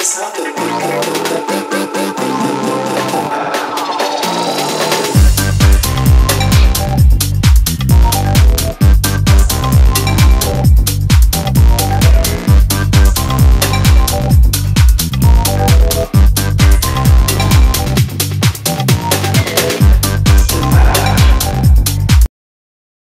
it's not the